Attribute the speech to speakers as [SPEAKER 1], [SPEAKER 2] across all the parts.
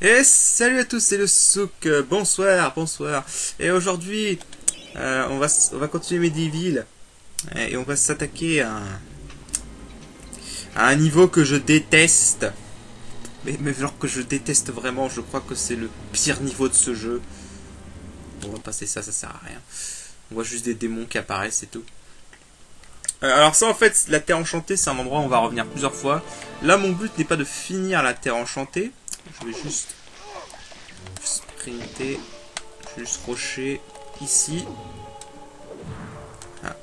[SPEAKER 1] Et salut à tous, c'est le souk. Euh, Bonsoir, bonsoir. Et aujourd'hui, euh, on va continuer Medieval et on va s'attaquer à, un- niveau que je déteste. Mais, mais genre que je déteste vraiment, je crois que c'est le pire niveau de ce jeu. On va passer ça, ça sert à rien. On voit juste des démons qui apparaissent, c'est tout. Euh, alors ça en fait, la Terre Enchantée, c'est un endroit où on va revenir plusieurs fois. Là, mon but n'est pas de finir la Terre Enchantée. Je vais juste sprinter, juste rocher ici. Ah.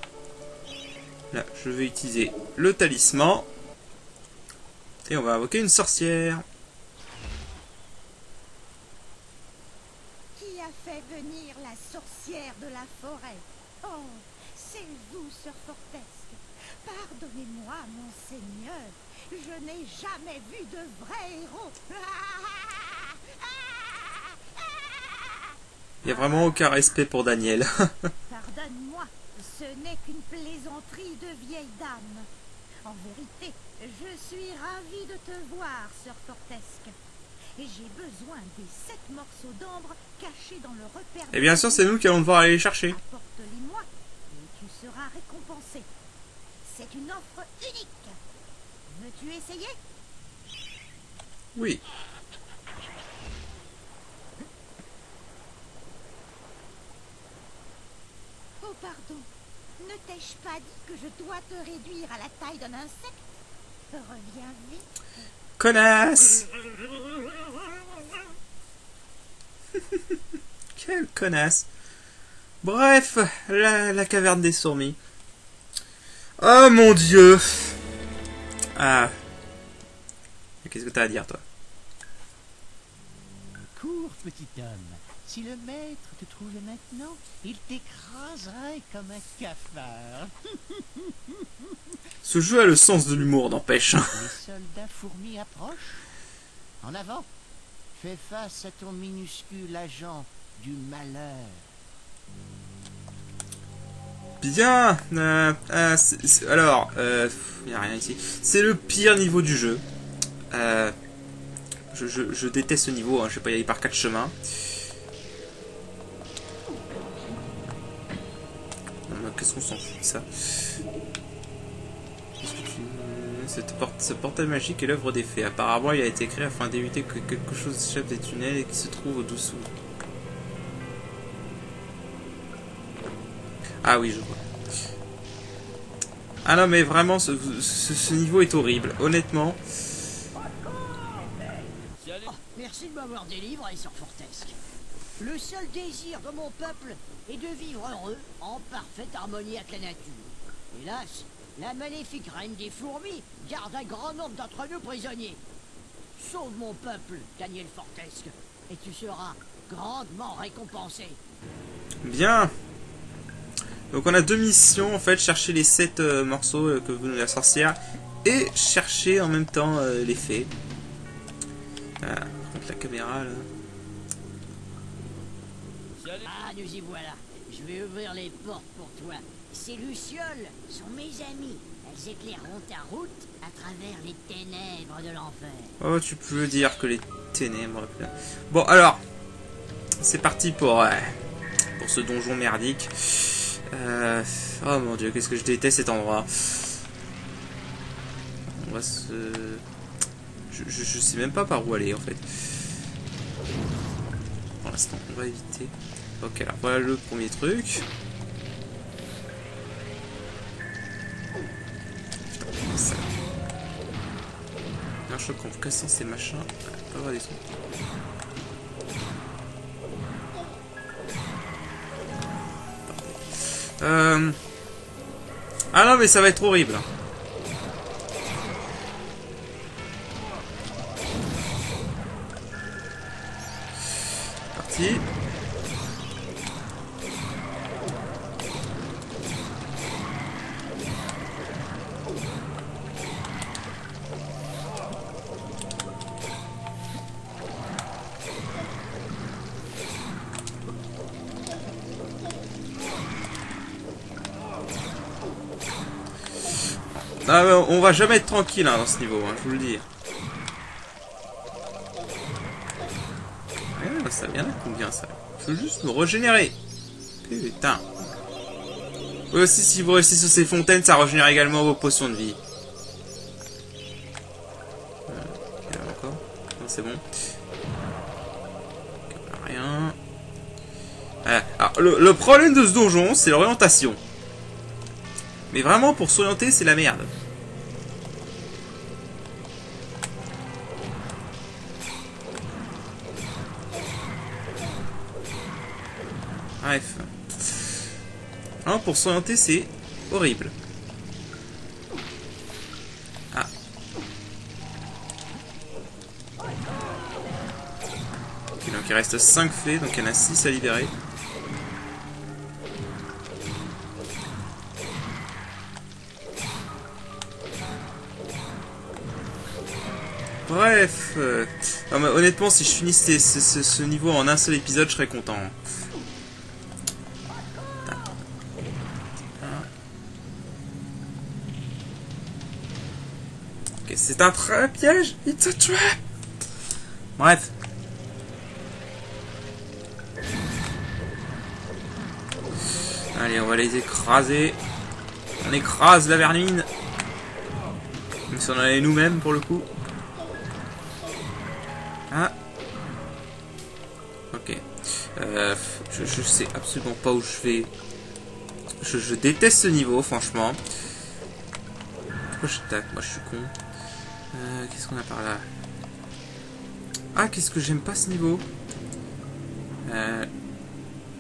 [SPEAKER 1] Là, je vais utiliser le talisman. Et on va invoquer une sorcière.
[SPEAKER 2] Qui a fait venir la sorcière de la forêt? Oh, c'est vous, Sir Fortesque. Pardonnez-moi, mon seigneur. Je n'ai jamais vu de vrai héros.
[SPEAKER 1] Il n'y a vraiment aucun respect pour Daniel.
[SPEAKER 2] Pardonne-moi, ce n'est qu'une plaisanterie de vieille dame. En vérité, je suis ravie de te voir, Sir Fortesque. Et j'ai besoin des sept morceaux d'ambre cachés dans le repère.
[SPEAKER 1] Et
[SPEAKER 2] de
[SPEAKER 1] bien sûr, c'est nous qui allons devoir aller les chercher.
[SPEAKER 2] Apporte-les-moi et tu seras récompensé. C'est une offre unique. Veux-tu essayer?
[SPEAKER 1] Oui.
[SPEAKER 2] Oh pardon, ne t'ai-je pas dit que je dois te réduire à la taille d'un insecte? Reviens vite.
[SPEAKER 1] Connasse Quelle connasse Bref, la, la caverne des fourmis. Oh mon dieu Ah. Qu'est-ce que t'as à dire, toi?
[SPEAKER 3] Cours, petit homme. Si le maître te trouvait maintenant, il t'écraserait comme un cafard.
[SPEAKER 1] Ce jeu a le sens de l'humour, n'empêche.
[SPEAKER 3] Les soldats fourmis approchent. En avant, fais face à ton minuscule agent du malheur.
[SPEAKER 1] Bien euh, euh, Alors, euh, il a rien ici. C'est le pire niveau du jeu. Je, je- je déteste ce niveau, hein, je vais pas y aller par quatre chemins. Qu'est-ce qu'on s'en fout de ça Cette porte- Ce portail magique est l'œuvre des fées. Apparemment, il a été créé afin d'éviter que quelque chose échappe des tunnels et qui se trouve au-dessous. Ah oui, je vois. Ah non, mais vraiment, ce, niveau est horrible. Honnêtement,
[SPEAKER 4] Merci de m'avoir délivré, Sir Fortesque. Le seul désir de mon peuple est de vivre heureux, en parfaite harmonie avec la nature. Hélas, la maléfique reine des fourmis garde un grand nombre d'entre nous prisonniers. Sauve mon peuple, Daniel Fortesque, et tu seras grandement récompensé.
[SPEAKER 1] bien. Donc on a deux missions en fait, chercher les sept euh, morceaux euh, que vous nous la sorcière et chercher en même temps euh, les fées. Contre la caméra.
[SPEAKER 4] Ah, nous y voilà. Je vais ouvrir les portes pour toi. Ces lucioles sont mes amies. Elles éclaireront ta route à travers les ténèbres de l'enfer.
[SPEAKER 1] Oh, tu peux dire que les ténèbres. Bon, alors, c'est parti pour, euh, pour ce donjon merdique. Euh, oh mon dieu, qu'est-ce que je déteste cet endroit. On va se. Je sais même pas par où aller en fait. Pour l'instant, on va éviter. Ok, alors voilà le premier truc. Alors, je crois qu'en cassant ces machins, peut avoir des trucs. Euh... Ah non, mais ça va être horrible. Jamais être tranquille hein, dans ce niveau, hein, je vous le dis. ça vient là combien ça? Je veux juste me régénérer. Putain. Oui, aussi, si vous restez sur ces fontaines, ça régénère également vos potions de vie. Euh, encore Non, c'est bon. Rien. Le problème de ce donjon, c'est l'orientation. Mais vraiment, pour s'orienter, c'est la merde. Pour s'orienter, c'est horrible. Ah. Ok, donc il reste 5 fées, donc il y en a 6 à libérer. Bref, euh, honnêtement, si je finissais ce, niveau en un seul épisode, je serais content. C'est un piège? It's a trap. Bref. Allez, on va les écraser. On écrase la vermine. Même si on en nous-mêmes pour le coup. Ah. Ok. Euh, je, sais absolument pas où je vais. Je, je déteste ce niveau, franchement. Pourquoi tac Moi, je suis con. Euh, qu'est-ce qu'on a par là? Ah, qu'est-ce que j'aime pas ce niveau? Euh,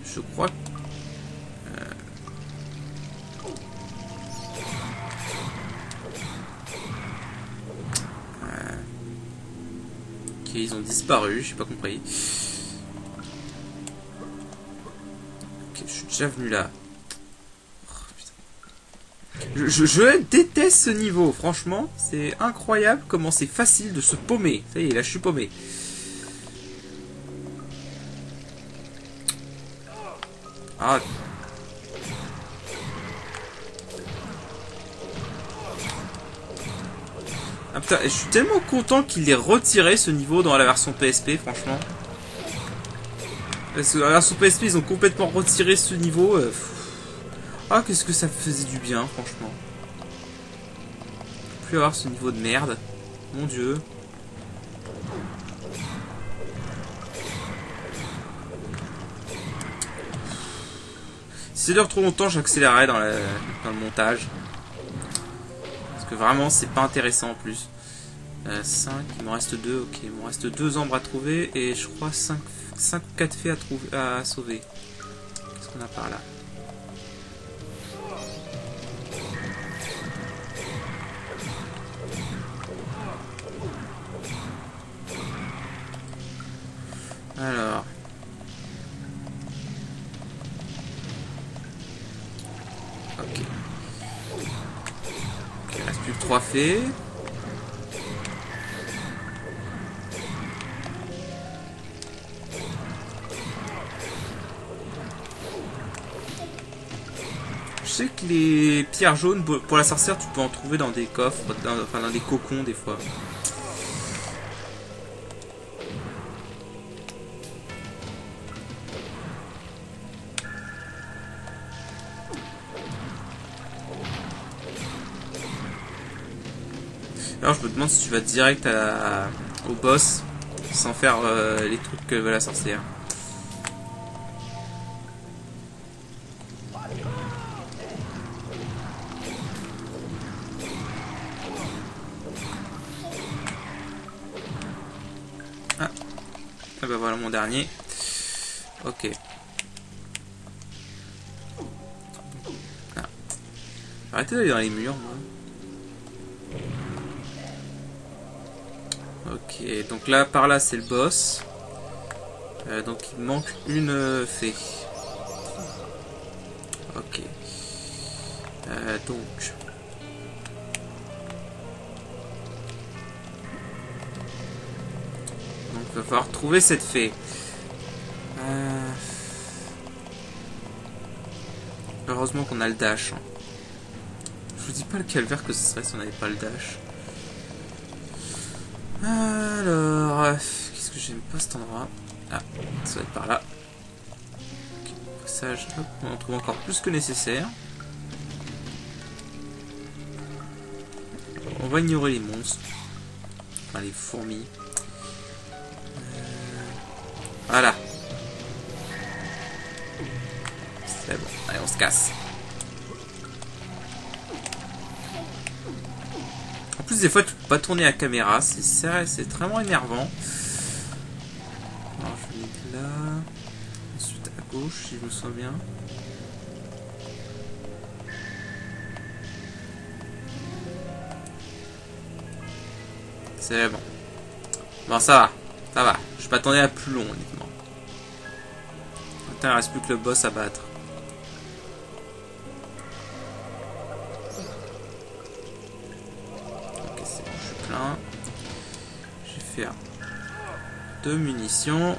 [SPEAKER 1] Je crois. Euh, Ok, ils ont disparu, j'ai pas compris. Ok, je suis déjà venu là. Je, déteste ce niveau, franchement, c'est incroyable comment c'est facile de se paumer. Ça y est, là je suis paumé. Ah. Ah putain, je suis tellement content qu'il ait retiré ce niveau dans la version PSP, franchement. Parce que dans la version PSP, ils ont complètement retiré ce niveau. euh. Ah, qu'est-ce que ça faisait du bien, franchement. Plus avoir ce niveau de merde. Mon dieu. Si ça dure trop longtemps, j'accélérerai dans, dans le montage. Parce que vraiment, c'est pas intéressant en plus. 5, il me reste 2, ok, il me reste 2 ombres à trouver et je crois 5, 5 ou 4 fées à, trouver, à sauver. Qu'est-ce qu'on a par là? Alors. Ok. Il reste plus que 3 fées. Je sais que les pierres jaunes, pour la sorcière, tu peux en trouver dans des coffres, enfin dans des cocons des fois. Alors je me demande si tu vas direct au boss sans faire euh, les trucs que veut la sorcière. Ah. Ah bah voilà mon dernier. Ok. Ah. Arrêtez d'aller dans les murs, moi. Ok, donc là, par là, c'est le boss. Euh, donc il manque une fée. Ok. Euh, donc... Donc il va falloir trouver cette fée. Euh, Heureusement qu'on a le dash. hein. Je vous dis pas le calvaire que ce serait si on n'avait pas le dash. Alors, qu'est-ce que j'aime pas cet endroit? Ah, ça va être par là. Passage, on en trouve encore plus que nécessaire. On va ignorer les monstres. Enfin, les fourmis. Euh, Voilà. C'est bon. Allez, on se casse. En plus, des fois, tu pas tourner la caméra. C'est vraiment énervant. Alors, je vais mettre là. Ensuite, à gauche, si je me souviens bien. C'est bon. Bon, ça va. Ça va. Je m'attendais à plus long, honnêtement. Maintenant, il reste plus que le boss à battre. Plein. Je vais faire deux munitions.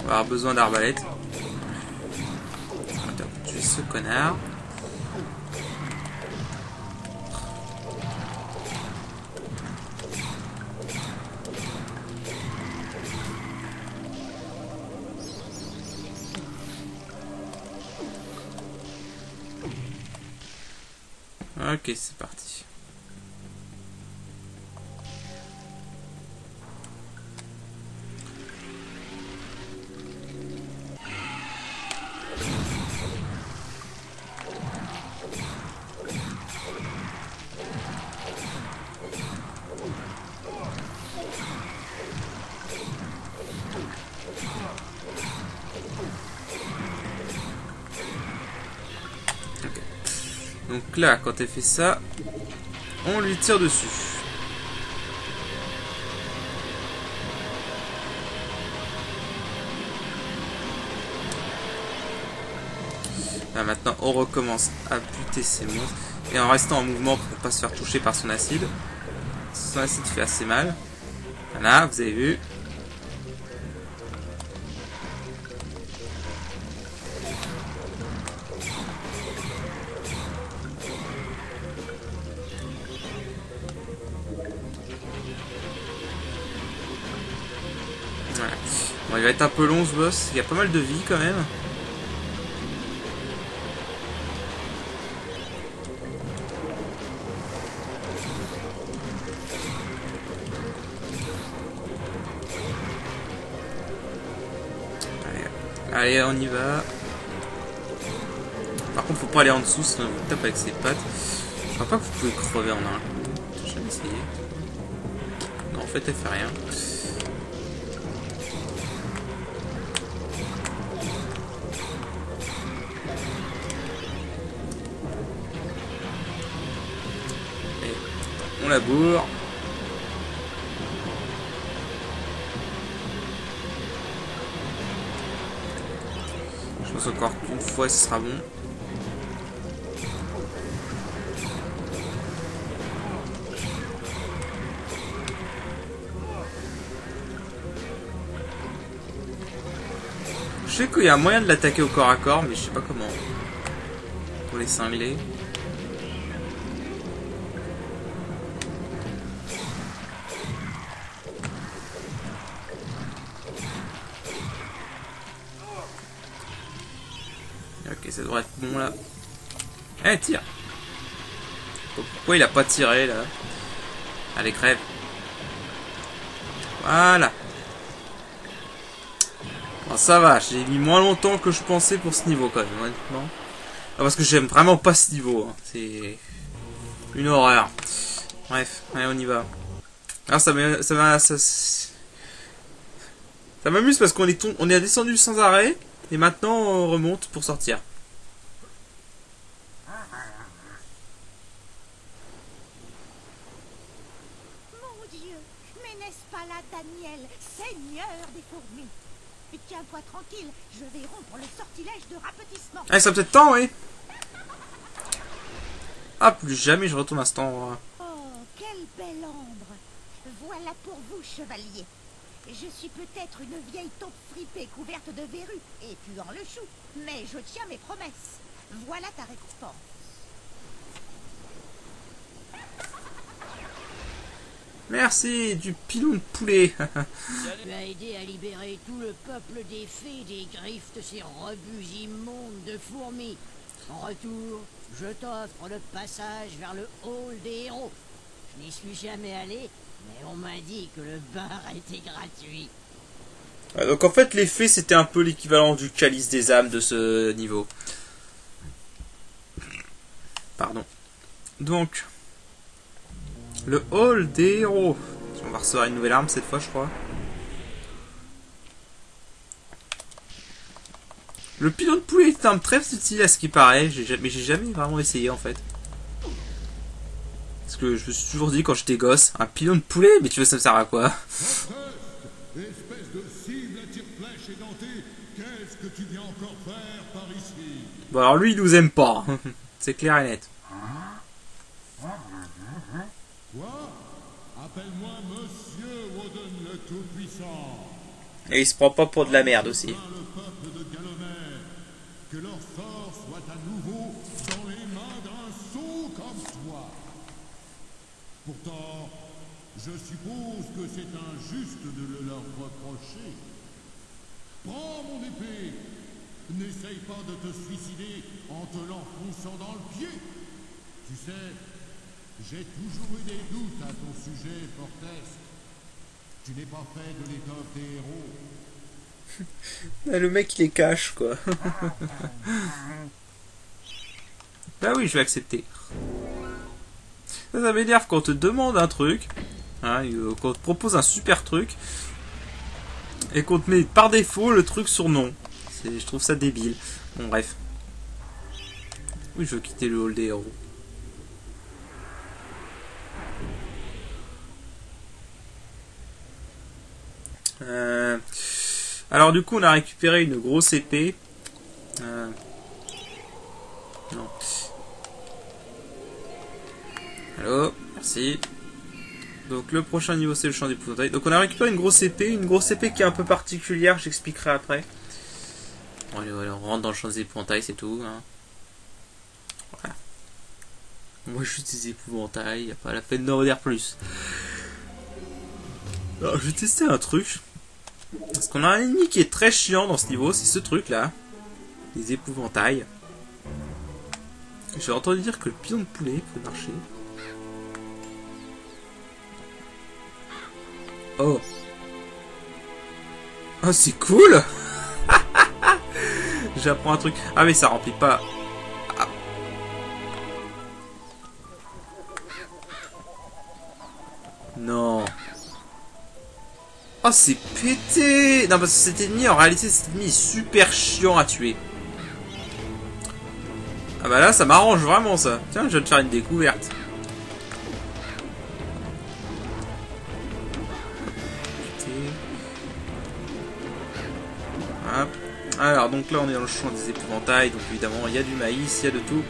[SPEAKER 1] On va avoir besoin d'arbalète. On va tuer ce connard. Ok, c'est parti. Là, quand elle fait ça, on lui tire dessus. Maintenant, on recommence à buter ces monstres. Et en restant en mouvement pour ne pas se faire toucher par son acide. Son acide fait assez mal. Voilà, vous avez vu. Va être un peu long ce boss. Il y a pas mal de vie quand même. Allez, on y va. Par contre, faut pas aller en dessous, sinon vous tape avec ses pattes. Je crois pas que vous pouvez crever en un coup. J'ai jamais essayé. Non, en fait, elle fait rien. On la bourre. Je pense encore qu'une fois ce sera bon. Je sais qu'il y a moyen de l'attaquer au corps à corps, mais je sais pas comment. Pour les cingler. Pourquoi il a pas tiré là Allez, crève. Voilà. Bon, ça va, j'ai mis moins longtemps que je pensais pour ce niveau quand même, honnêtement. Ah, parce que j'aime vraiment pas ce niveau. hein. C'est une horreur. Bref, allez, on y va. Alors ça m'a- ça m'a- ça, ça m'amuse parce qu'on est, est descendu sans arrêt et maintenant on remonte pour sortir.
[SPEAKER 2] Mon Dieu, mais n'est-ce pas là Daniel, seigneur des fourmis Mais Tiens-toi tranquille, je vais rompre le sortilège de rapetissement.
[SPEAKER 1] Ah, ça peut-être temps, oui. Ah, plus jamais je retourne à cet endroit.
[SPEAKER 2] Oh, quelle belle ombre Voilà pour vous, chevalier. Je suis peut-être une vieille taupe fripée couverte de verrues et puant le chou, mais je tiens mes promesses. Voilà ta récompense.
[SPEAKER 1] Merci, du pilon de poulet.
[SPEAKER 4] Tu as aidé à libérer tout le peuple des fées des griffes de ces rebuts immondes de fourmis. En retour, je t'offre le passage vers le hall des héros. Je n'y suis jamais allé, mais on m'a dit que le bar était gratuit.
[SPEAKER 1] Ouais, Donc en fait, les fées, c'était un peu l'équivalent du calice des âmes de ce niveau. Pardon. Donc, le hall des héros. On va recevoir une nouvelle arme cette fois, je crois. Le pilon de poulet est un arme très utile à ce qui paraît, j'ai jamais- mais j'ai jamais vraiment essayé en fait. Parce que je me suis toujours dit quand j'étais gosse, un pilon de poulet, mais tu veux ça me sert à quoi? Bon alors lui il nous aime pas, c'est clair et net. Et il se prend pas pour de la merde aussi.
[SPEAKER 5] Pourtant, je suppose que c'est injuste de le leur reprocher. Prends mon épée. N'essaye pas de te suicider en te l'enfonçant dans le pied. Tu sais, j'ai toujours eu des doutes à ton sujet, Fortesque. Tu n'es pas fait de l'étoffe des héros.
[SPEAKER 1] Le mec il les cache quoi. bah oui je vais accepter. Ça, ça m'énerve quand on te demande un truc, hein, euh, quand on te propose un super truc, et qu'on te met par défaut le truc sur non. Je trouve ça débile. Bon bref. Oui je veux quitter le hall des héros. Euh, alors du coup on a récupéré une grosse épée. Euh, Non. Allô, merci. Donc le prochain niveau c'est le champ d'épouvantail. Donc on a récupéré une grosse épée, une grosse épée qui est un peu particulière, j'expliquerai après. Voilà, on rentre dans le champ des épouvantails, c'est tout. Hein. Voilà. Moi juste des épouvantails, y a pas la peine d'en dire plus. Alors je vais tester un truc. Parce qu'on a un ennemi qui est très chiant dans ce niveau, c'est ce truc là. Les épouvantails. J'ai entendu dire que le pilon de poulet peut marcher. Oh. Oh c'est cool J'apprends un truc. Ah mais ça remplit pas. Ah. Non. Oh, c'est pété Non, parce que cet ennemi, en réalité, cet ennemi est super chiant à tuer. Ah bah là, ça m'arrange vraiment, ça. Tiens, je viens de faire une découverte. Alors, donc là, on est dans le champ des épouvantails. Donc, évidemment, il y a du maïs, il y a de tout.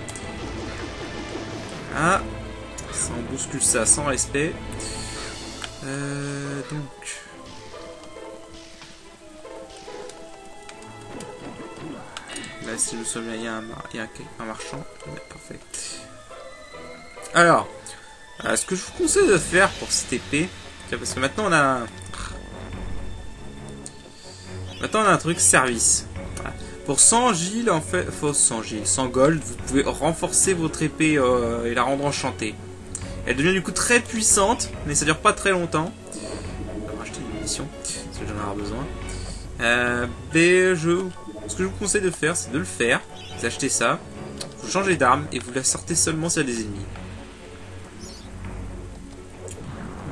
[SPEAKER 1] Ah Ça, on bouscule ça sans respect. Euh, donc... si je me souviens, il y a un, marchand. Parfait. Alors, euh, ce que je vous conseille de faire pour cette épée, parce que maintenant on a. Maintenant on a un truc service. Pour 100 Gilles, en fait, faut 100 Gilles, 100 gold, vous pouvez renforcer votre épée euh, et la rendre enchantée. Elle devient du coup très puissante, mais ça dure pas très longtemps. On va racheter des munitions, parce que j'en ai avoir besoin. Euh, ce que je vous conseille de faire, c'est de le faire. Vous achetez ça, vous changez d'arme et vous la sortez seulement s'il y a des ennemis.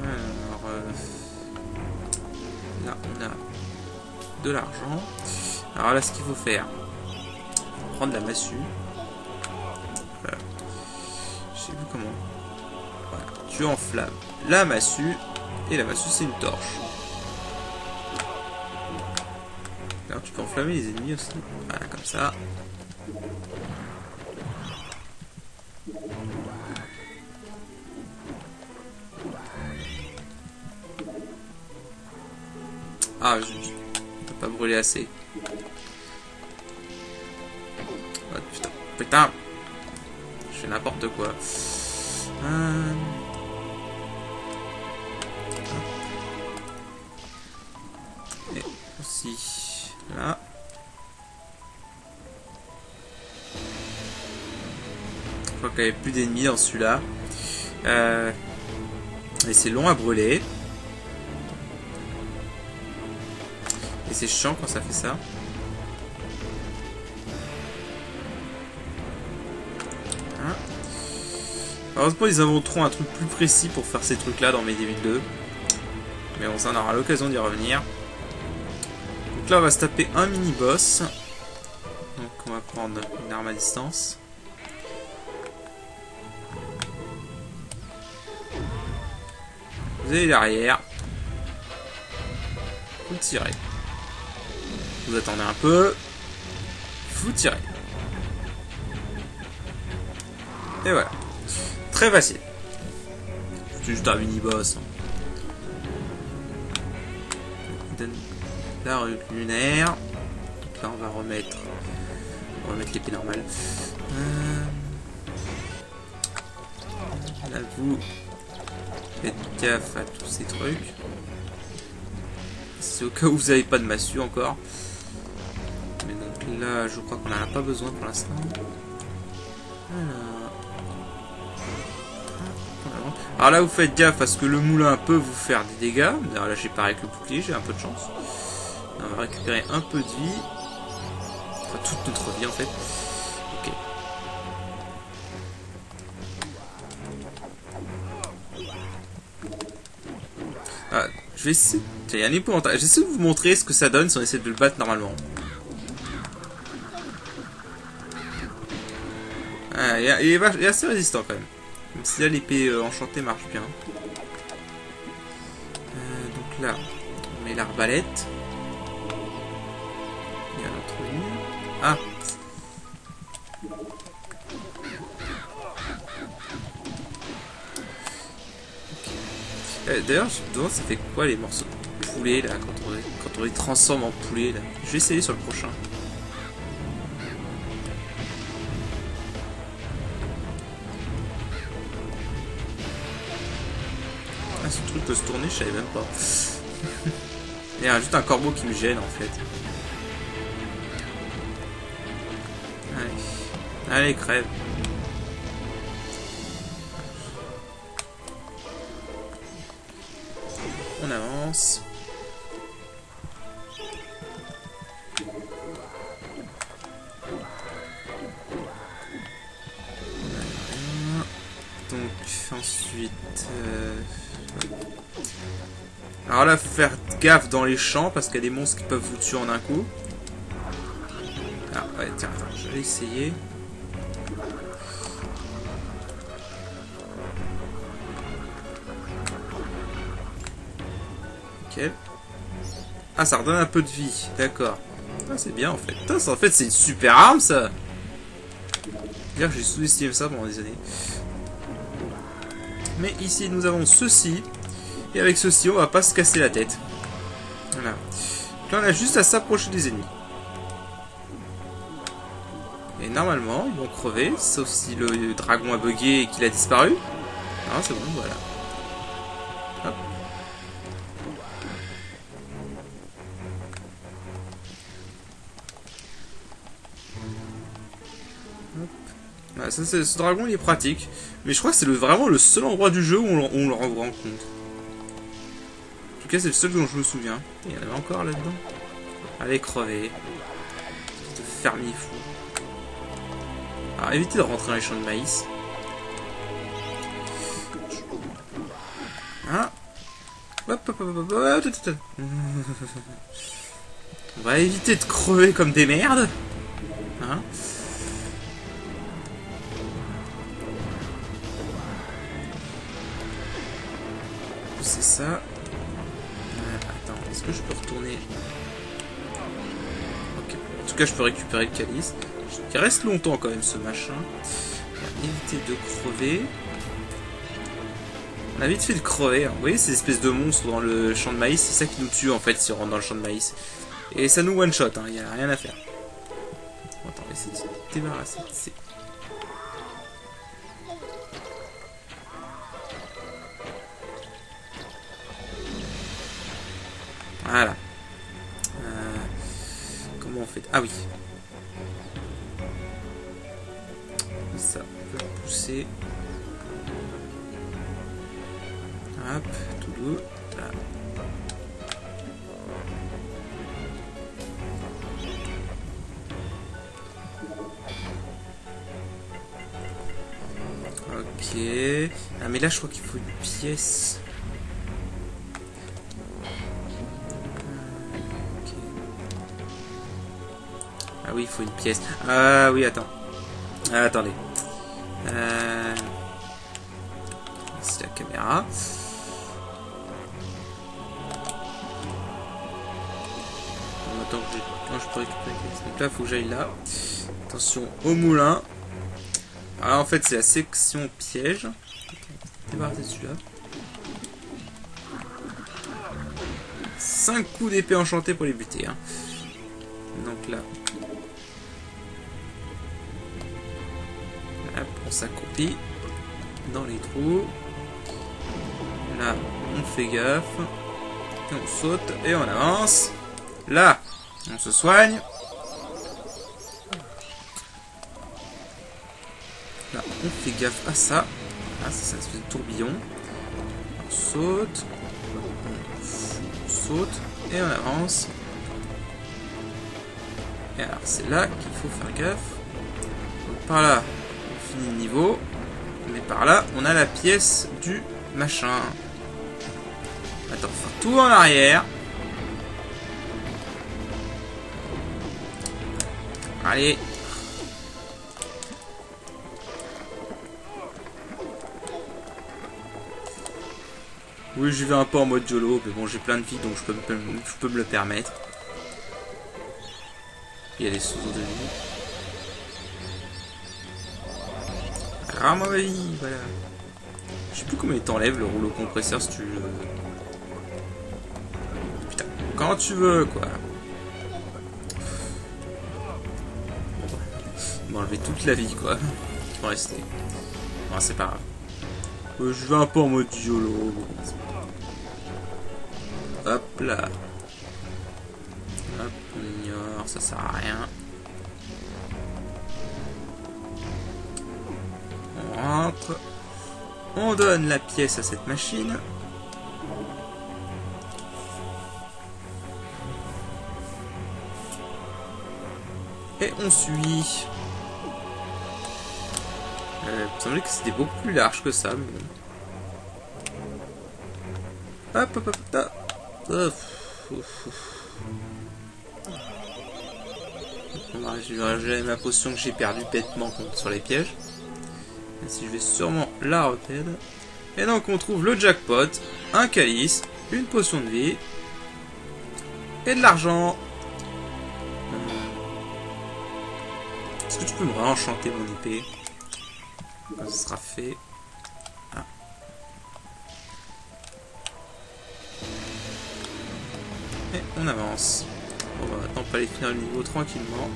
[SPEAKER 1] Alors, euh, là on a de l'argent. Alors là, ce qu'il faut faire, prendre la massue. Je sais plus comment. Voilà. Tu enflammes la massue et la massue c'est une torche. Tu peux enflammer les ennemis aussi. Voilà, comme ça. Ah, je je peux pas brûler assez. Ah, putain, putain. Je fais n'importe quoi. Euh, qu'il n'y avait plus d'ennemis dans celui-là. Euh, et c'est long à brûler. Et c'est chiant quand ça fait ça. Hein Heureusement, ils inventeront un truc plus précis pour faire ces trucs-là dans Medieval 2. Mais bon, ça on aura l'occasion d'y revenir. Donc là, on va se taper un mini-boss. Donc on va prendre une arme à distance. Vous allez derrière. Vous tirez. Vous attendez un peu. Vous tirez. Et voilà. Très facile. C'est juste un mini-boss. La rue lunaire. Donc là, on va remettre... On va remettre l'épée normale. Euh... Là, vous... Faites gaffe à tous ces trucs. C'est au cas où vous n'avez pas de massue encore. Mais donc là, je crois qu'on n'en a pas besoin pour l'instant. Alors là, vous faites gaffe parce que le moulin peut vous faire des dégâts. D'ailleurs, là, j'ai pas avec le bouclier, j'ai un peu de chance. On va récupérer un peu de vie. Enfin, toute notre vie, en fait. Un. J'essaie de vous montrer ce que ça donne si on essaie de le battre normalement. Ah, il, est, il est assez résistant quand même. Même si là l'épée euh, enchantée marche bien. Euh, donc là, on met l'arbalète. Il y a notre ligne. Ah euh, D'ailleurs, je me demande ça fait quoi les morceaux de poulet là quand on, quand on les transforme en poulet là? Je vais essayer sur le prochain. Ah, ce truc peut se tourner, je savais même pas. Il y a juste un corbeau qui me gêne en fait. Allez, Allez crève. On avance. Donc ensuite... Euh... Alors là, faut faire gaffe dans les champs parce qu'il y a des monstres qui peuvent vous tuer en un coup. Ah ouais, tiens, attends, je vais essayer. Ah, ça redonne un peu de vie, d'accord. Ah, c'est bien en fait. Putain, en fait, c'est une super arme ça. Dire que j'ai sous-estimé ça pendant des années. Mais ici, nous avons ceci. Et avec ceci, on va pas se casser la tête. Voilà. Là, on a juste à s'approcher des ennemis. Et normalement, ils vont crever, sauf si le dragon a bugué et qu'il a disparu. Non, c'est bon, voilà. Ça, ce dragon, il est pratique. Mais je crois que c'est vraiment le seul endroit du jeu où on, le rencontre. En tout cas, c'est le seul dont je me souviens. Il y en avait encore là-dedans. Allez, crever. Fermier fou. Alors, évitez de rentrer dans les champs de maïs. On va éviter de crever comme des merdes. Hein tout cas, je peux récupérer le calice. Il reste longtemps quand même ce machin. Éviter de crever. On a vite fait de crever. Hein. Vous voyez ces espèces de monstres dans le champ de maïs? C'est ça qui nous tue en fait si on rentre dans le champ de maïs. Et ça nous one shot, il hein. n'y a rien à faire. Attends, essayer de se débarrasser. Voilà. Ah oui. Ça. pousser. Hop, tout doux. Ok. Ah mais là je crois qu'il faut une pièce. Une pièce. Ah oui, attends. Ah, attendez. Euh... C'est la caméra. Attends que je... Non, je peux récupérer. Donc là, faut que j'aille là. Attention au moulin. Alors en fait, c'est la section piège. Débarrasser celui-là. 5 coups d'épée enchantée pour les buter. Hein. Donc là. On s'accroupit dans les trous. Là, on fait gaffe. Et on saute et on avance. Là, on se soigne. Là, on fait gaffe à ça. Ah, c'est ça, c'est un tourbillon. On saute. On saute. Et on avance. Et alors, c'est là qu'il faut faire gaffe. Par là, niveau. Mais par là, on a la pièce du machin. Attends, faire tout en arrière. Allez, Oui, j'y vais un peu en mode YOLO, mais bon, j'ai plein de vie, donc je peux, me, le permettre. Il y a des sous de vie. Rame ma vie, voilà. Je sais plus combien il t'enlève le rouleau compresseur si tu le... Putain, quand tu veux, quoi. M'enlever toute la vie, quoi. Va rester. Bon, c'est pas grave. Euh, je vais un peu en mode YOLO. Hop là. Hop, ignore, ça sert à rien. On donne la pièce à cette machine. Et on suit. Euh, il semblait que c'était beaucoup plus large que ça, mais bon. Hop, hop, hop, hop. Ouf, ouf, ouf. On va récupérer ma potion que j'ai perdue bêtement sur les pièges. Si je vais sûrement la rotaide. Et donc on trouve le jackpot, un calice, une potion de vie et de l'argent. Est-ce que tu peux me réenchanter mon épée? Ce sera fait. Ah. Et on avance. On va maintenant pas aller finir le niveau tranquillement.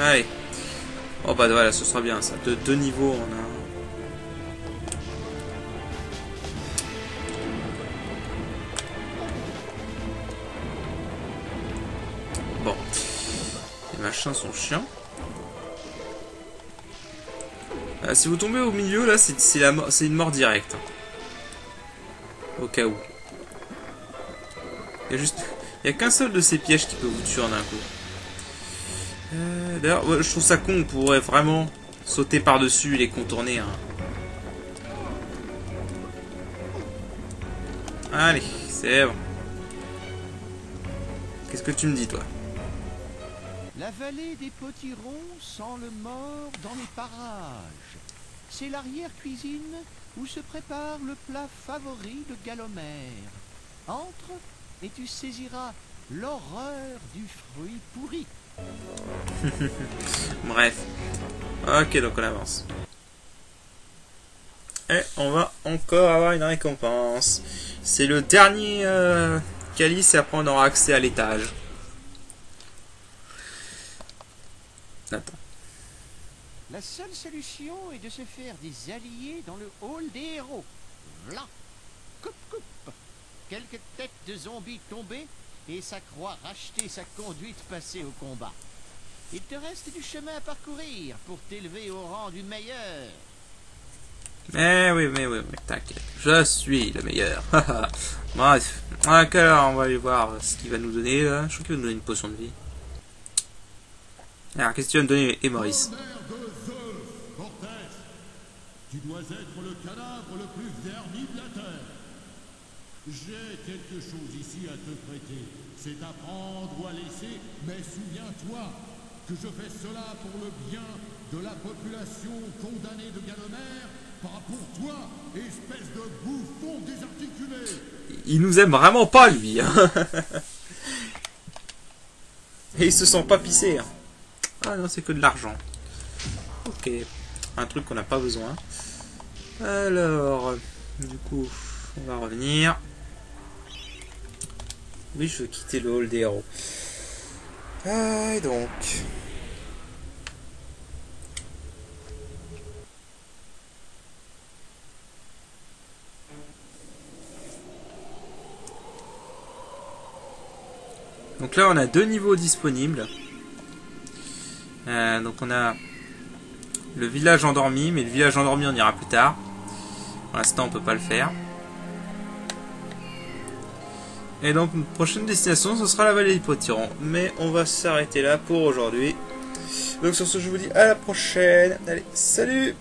[SPEAKER 1] Allez. Oh bah voilà, ce sera bien ça. De deux niveaux, on a... Bon. Les machins sont chiants. Euh, si vous tombez au milieu, là, c'est une mort directe. Au cas où. Il y a juste... Il a qu'un seul de ces pièges qui peut vous tuer en un coup. Euh, D'ailleurs, je trouve ça con, on pourrait vraiment sauter par-dessus et les contourner. Hein. Allez, c'est bon. Qu'est-ce que tu me dis, toi?
[SPEAKER 3] La vallée des potirons sent le mort dans les parages. C'est l'arrière-cuisine où se prépare le plat favori de Galomère. Entre et tu saisiras l'horreur du fruit pourri.
[SPEAKER 1] Bref. Ok, donc on avance. Et on va encore avoir une récompense. C'est le dernier euh, calice et après on aura accès à l'étage. Attends.
[SPEAKER 3] La seule solution est de se faire des alliés dans le hall des héros. V'là. Coupe, coupe. Quelques têtes de zombies tombées et sa croix racheter sa conduite passée au combat. Il te reste du chemin à parcourir pour t'élever au rang du meilleur.
[SPEAKER 1] Mais oui, mais oui, mais t'inquiète. Je suis le meilleur. Bref. D'accord, on va aller voir ce qu'il va nous donner là. Je crois qu'il va nous donner une potion de vie. Alors, qu'est-ce que tu vas me donner, et Maurice?
[SPEAKER 5] Tonnerre de Zeus, Cortès, tu dois être le cadavre le plus verni de la terre. J'ai quelque chose ici à te prêter. C'est à prendre ou à laisser, mais souviens-toi que je fais cela pour le bien de la population condamnée de Galomère, pas pour toi, espèce de bouffon désarticulé.
[SPEAKER 1] Il nous aime vraiment pas, lui. hein. Et il se sent pas pissé. hein. Ah non, c'est que de l'argent. Ok. Un truc qu'on n'a pas besoin. Alors, du coup, on va revenir. Oui, je veux quitter le hall des héros. Ah, donc. Donc là, on a deux niveaux disponibles. Euh, donc on a le village endormi, mais le village endormi, on ira plus tard. Pour l'instant, on peut pas le faire. Et donc, prochaine destination, ce sera la vallée d'Hypotyron. Mais on va s'arrêter là pour aujourd'hui. Donc sur ce, je vous dis à la prochaine. Allez, salut